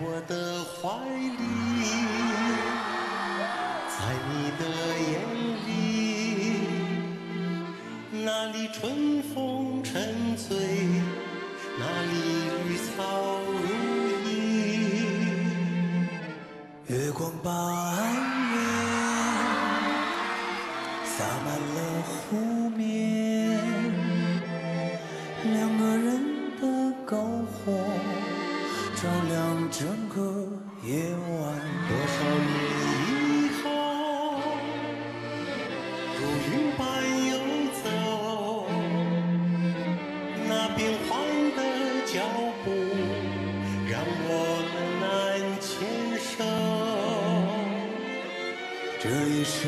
我的怀里在你的眼里那里春风沉醉那里绿草如茵。月光把爱恋洒满了湖面两个人的篝火照亮整个夜晚。多少年以后，如云般游走，那变幻的脚步让我们难牵手。这一生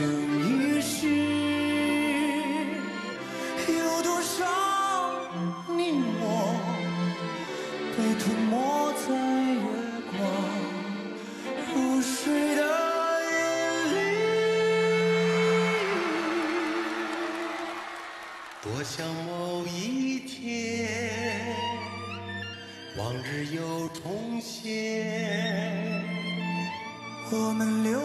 一世，有多少你我被吞没多想某一天，往日又重现。我们流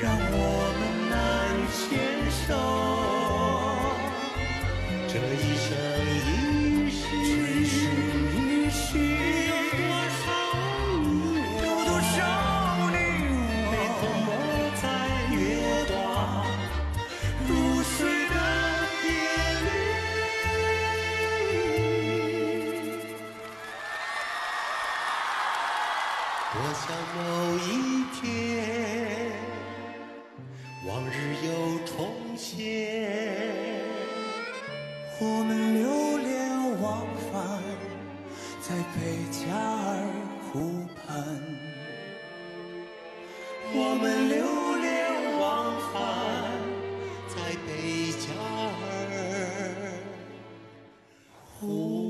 让我们难牵手。这一生一世，一世有多少你有多少你被我吞没在月光如水的夜里。多想某一天，贝加尔湖畔，我们流连忘返在贝加尔湖畔。